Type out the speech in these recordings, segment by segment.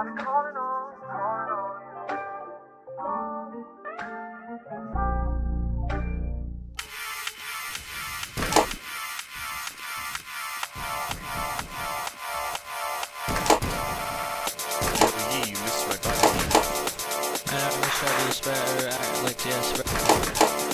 I'm calling on, calling on you. you miss my body. I wish I was better at like this.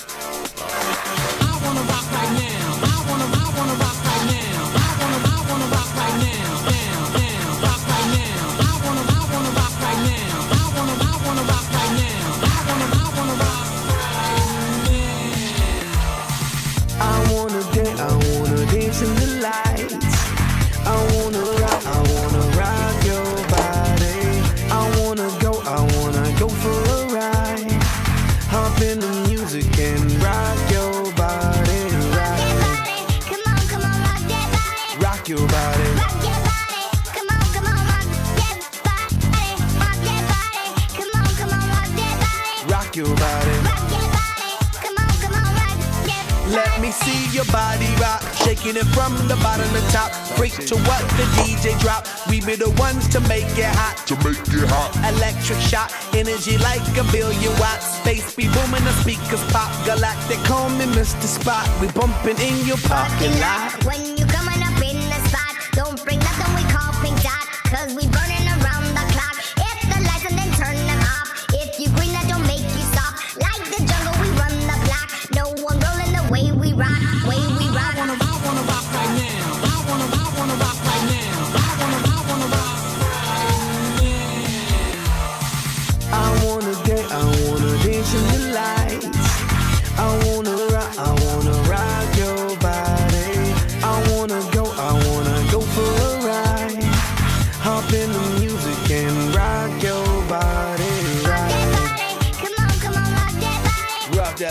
Rock your body. Rock that body. Come on, come on, rock that body. Let me see your body rock, shaking it from the bottom to top. Freak to what the DJ drop. We be the ones to make it hot. to make it hot. Electric shock, energy like a billion watts. Space be booming, the speakers pop. Galactic, call me Mr. Spock. We bumping in your parking lot.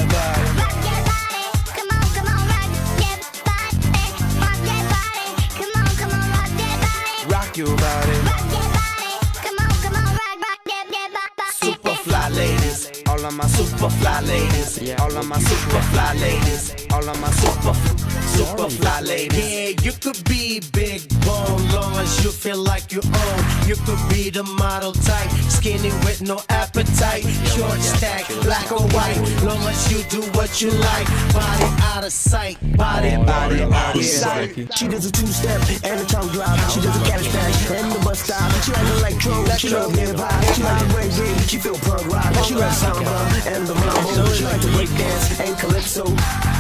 That body. Come on come on rock your body. Rock that body. Come on, come on, rock, rock that, that body. Super fly ladies, all of my super fly ladies, all of my super fly ladies, all of my super super fly ladies. Yeah, you could be big bone, long as you feel like you own. You could be the model type, skinny with no appetite. Short stack, black or white, long as you do what you like. Body out of sight, body, body out of sight. She does a two-step and a tongue drop. She does a cabbage patch and the bus stop. She like electro, she love hip-hop. She like the reggae, she feel punk rock. She loves samba and the mambo. She like to break dance and calypso.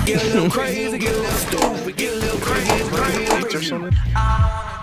Get a little crazy, get a little stupid, get a little crazy, crazy.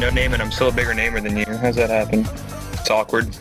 no name and I'm still a bigger namer than you? How's that happen? It's awkward.